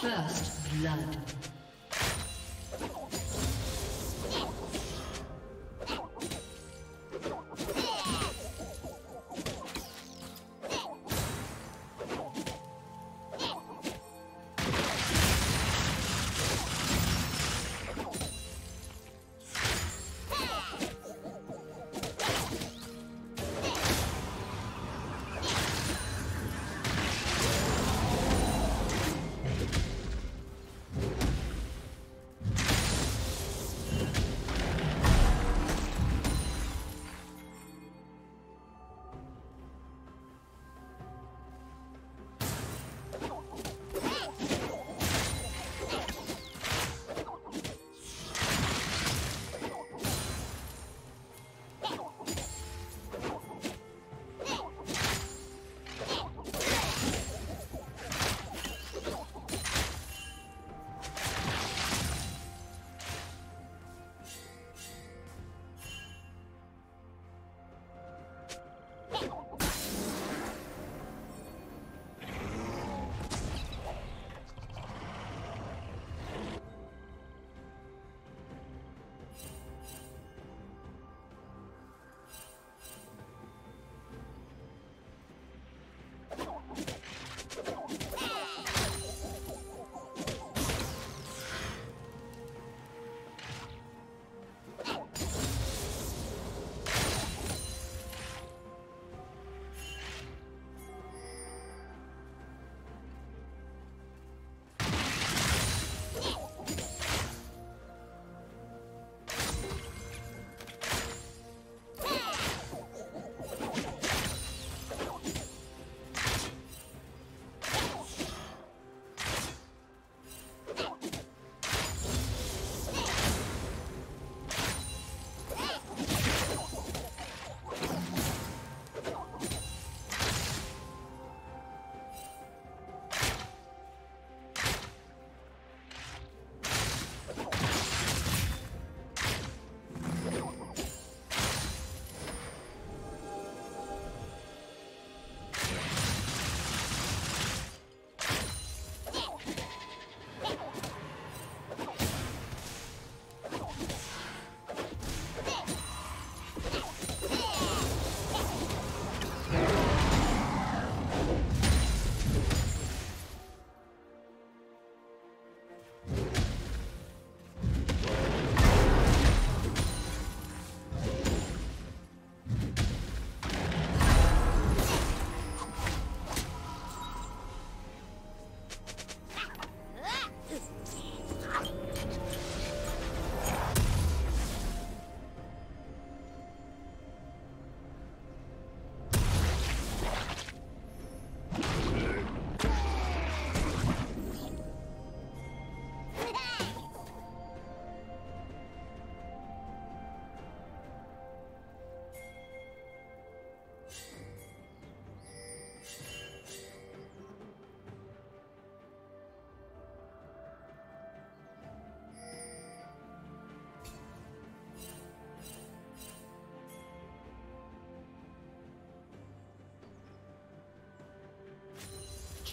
First blood.